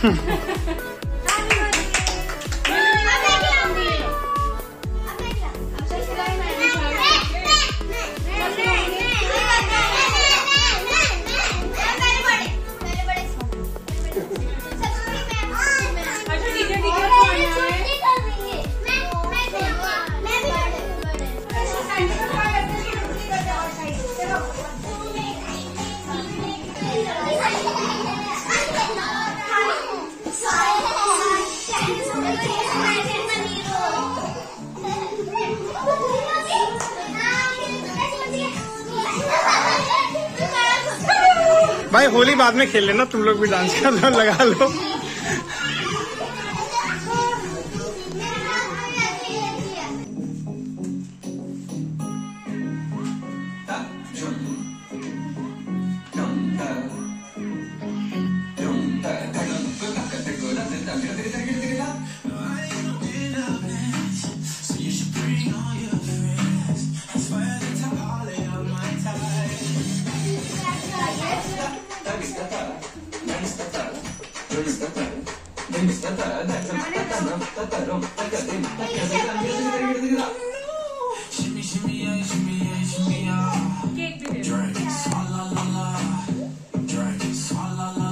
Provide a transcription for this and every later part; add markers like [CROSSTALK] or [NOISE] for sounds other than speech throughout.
Hmm. [LAUGHS] भाई होली बाद में खेल लेना तुम लोग भी डांस कर लो लगा लो। Shimmy, shimmy, shimmy, shimmy, la, la. La, la.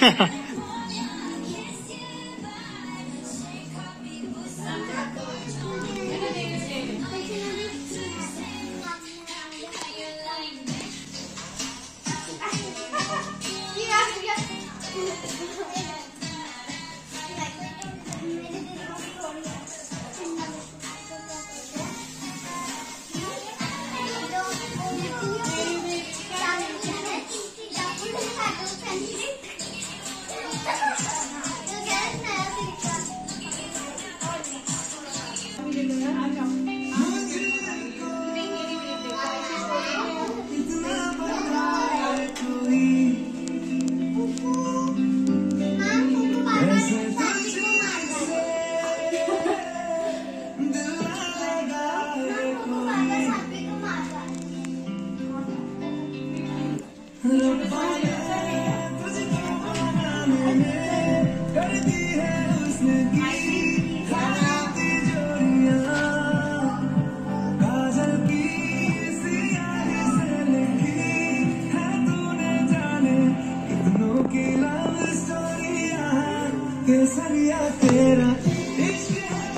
Ha ha. Thank [LAUGHS] you. केसरिया तेरा इश्क है।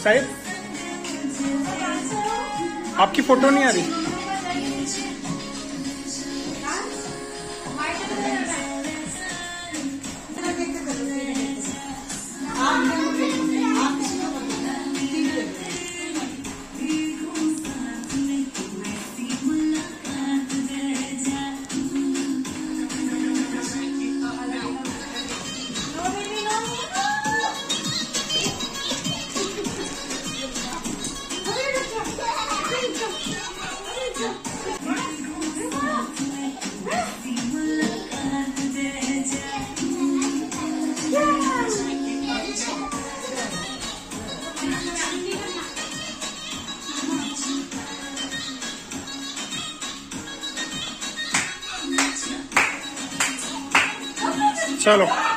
गुसाइब आपकी फ़ोटो नहीं आ रही। चलो।